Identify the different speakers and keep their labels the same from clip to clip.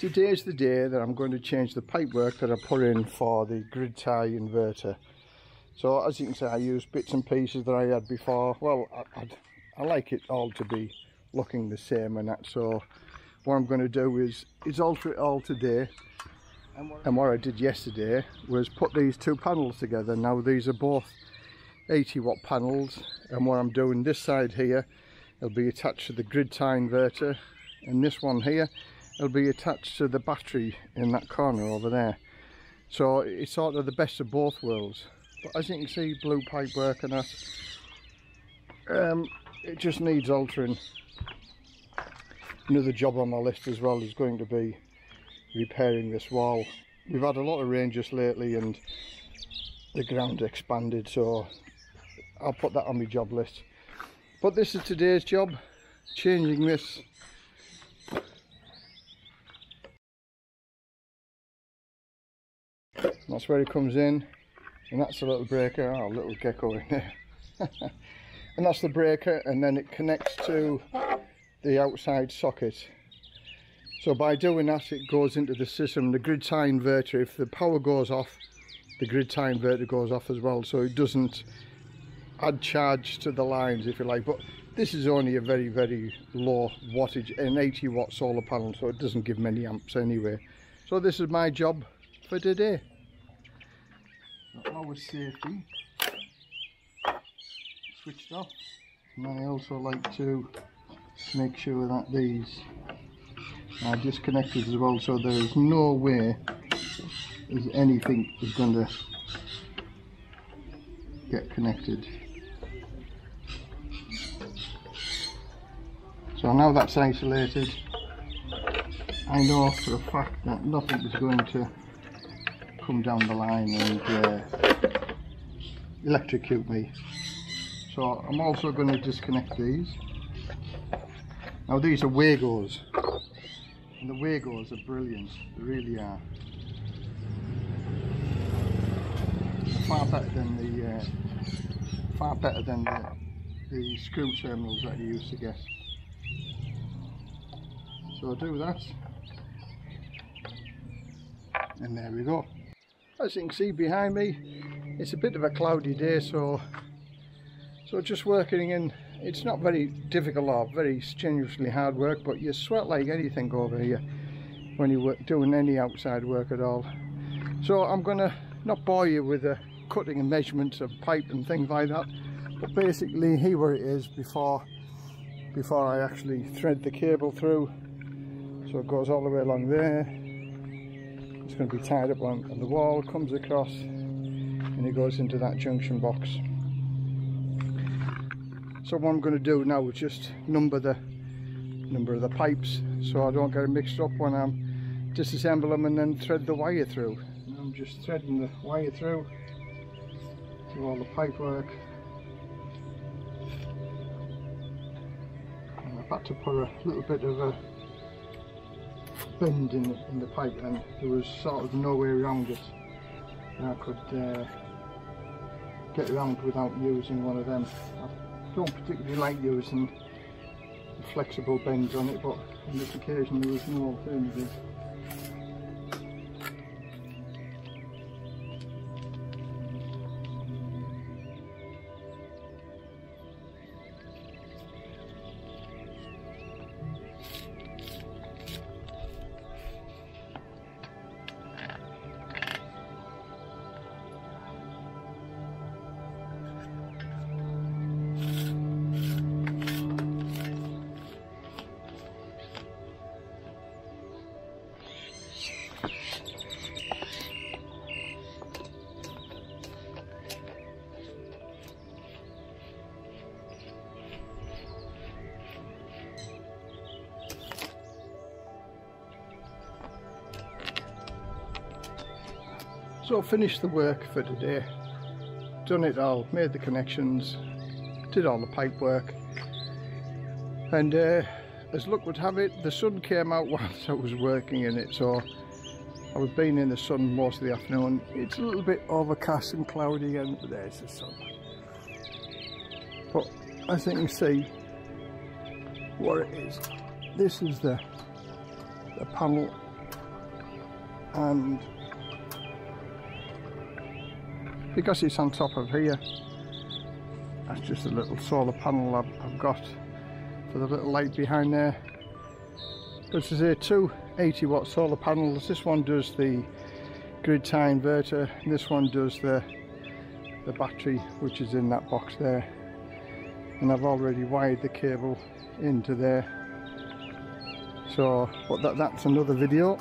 Speaker 1: Today's the day that I'm going to change the pipework that I put in for the grid tie inverter. So as you can see I used bits and pieces that I had before. Well I, I'd, I like it all to be looking the same and that so what I'm going to do is, is alter it all today and what I did yesterday was put these two panels together. Now these are both 80 watt panels and what I'm doing this side here it'll be attached to the grid tie inverter and this one here it'll be attached to the battery in that corner over there. So it's sort of the best of both worlds. But as you can see blue pipe work and that um, it just needs altering. Another job on my list as well is going to be repairing this wall. We've had a lot of rain just lately and the ground expanded so I'll put that on my job list. But this is today's job changing this that's where it comes in. And that's a little breaker. Oh little gecko in there. And that's the breaker and then it connects to the outside socket. So by doing that it goes into the system. The grid tie inverter if the power goes off the grid tie inverter goes off as well so it doesn't add charge to the lines if you like. But this is only a very very low wattage an 80 watt solar panel so it doesn't give many amps anyway. So this is my job for today power safety. Switched off. And I also like to make sure that these are disconnected as well so there is no way is anything is going to get connected. So now that's isolated I know for a fact that nothing is going to come down the line and uh, electrocute me. So I'm also going to disconnect these. Now these are Wagos. And the Wagos are brilliant. They really are. Far better than the uh, far better than the, the screw terminals that you used to get. So I'll do that. And there we go as you can see behind me it's a bit of a cloudy day so so just working in it's not very difficult or very strenuously hard work but you sweat like anything over here when you're doing any outside work at all. So I'm gonna not bore you with the cutting and measurements of pipe and things like that but basically here where it is before before I actually thread the cable through so it goes all the way along there going to be tied up on, the wall comes across and it goes into that junction box. So what I'm going to do now is just number the number of the pipes so I don't get it mixed up when I'm disassemble them and then thread the wire through. I'm just threading the wire through do all the pipe work. I've had to put a little bit of a bend in the, in the pipe and there was sort of no way around it and I could uh, get around without using one of them. I don't particularly like using flexible bends on it but on this occasion there was no alternative. So finished the work for today. Done it all, made the connections, did all the pipe work. And uh, as luck would have it, the sun came out whilst I was working in it. So I was being in the sun most of the afternoon. It's a little bit overcast and cloudy again, but there's the sun. But as you can see, what it is, this is the, the panel and because it's on top of here that's just a little solar panel I've, I've got for the little light behind there this is a two 80 watt solar panels. This one does the grid tie inverter and this one does the the battery which is in that box there. And I've already wired the cable into there. So but that, that's another video.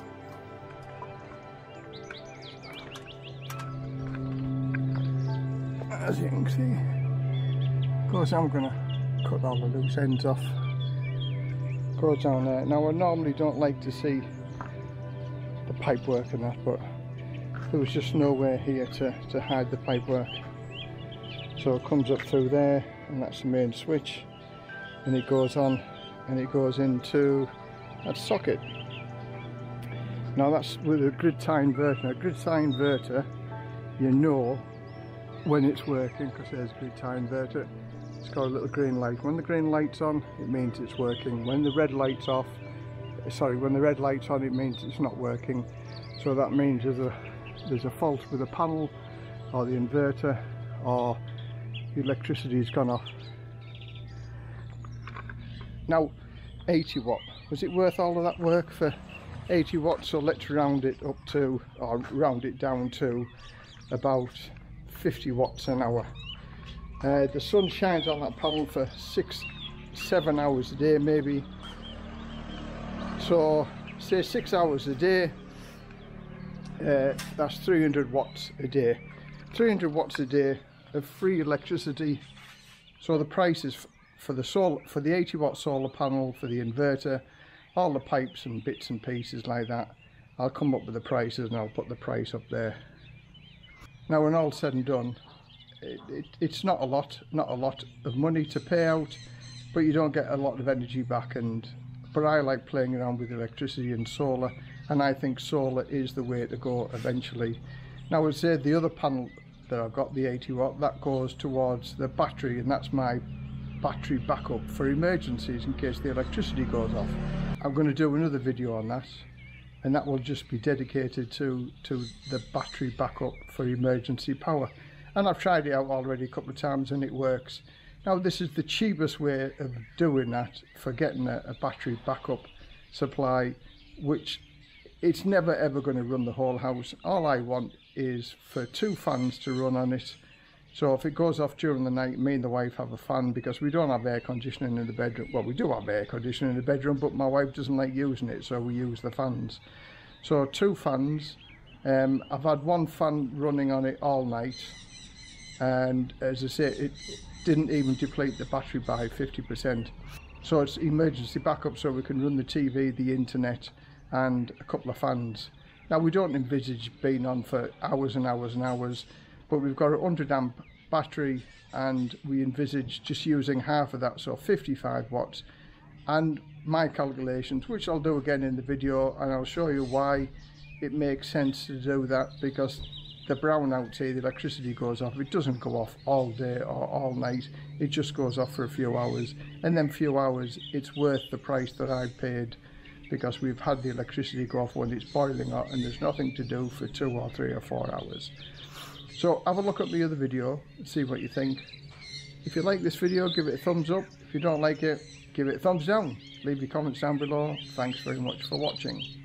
Speaker 1: As you can see of course I'm gonna cut all the loose ends off go down there now I normally don't like to see the pipe work and that but there was just nowhere here to, to hide the pipe work so it comes up through there and that's the main switch and it goes on and it goes into that socket. Now that's with a grid tie inverter. A grid tie inverter you know when it's working because there's a grid tie inverter it's got a little green light. When the green light's on it means it's working. When the red light's off sorry when the red light's on it means it's not working. So that means there's a there's a fault with the panel or the inverter or the electricity's gone off. Now 80 watt. Was it worth all of that work for 80 watts so let's round it up to or round it down to about 50 watts an hour uh, the sun shines on that panel for six seven hours a day maybe. So say six hours a day uh, that's 300 watts a day. 300 watts a day of free electricity. So the price is for the solar for the 80 watt solar panel for the inverter all the pipes and bits and pieces like that. I'll come up with the prices and I'll put the price up there. Now when all said and done it, it, it's not a lot not a lot of money to pay out but you don't get a lot of energy back. And but I like playing around with electricity and solar and I think solar is the way to go eventually. Now I would say the other panel that I've got the 80 watt that goes towards the battery and that's my battery backup for emergencies in case the electricity goes off. I'm going to do another video on that and that will just be dedicated to to the battery backup for emergency power and I've tried it out already a couple of times and it works. Now this is the cheapest way of doing that for getting a, a battery backup supply which it's never ever going to run the whole house. All I want is for two fans to run on it. So if it goes off during the night me and the wife have a fan because we don't have air conditioning in the bedroom. Well we do have air conditioning in the bedroom but my wife doesn't like using it so we use the fans. So two fans um, I've had one fan running on it all night and as I say it didn't even deplete the battery by 50% so it's emergency backup so we can run the TV the internet and a couple of fans. Now we don't envisage being on for hours and hours and hours, but we've got a 100 amp battery and we envisage just using half of that, so 55 watts. And my calculations, which I'll do again in the video, and I'll show you why it makes sense to do that because the brownout here, the electricity goes off. It doesn't go off all day or all night. It just goes off for a few hours. And then few hours, it's worth the price that I paid because we've had the electricity go off when it's boiling hot and there's nothing to do for two or three or four hours. So have a look at the other video see what you think. If you like this video, give it a thumbs up. If you don't like it, give it a thumbs down. Leave your comments down below. Thanks very much for watching.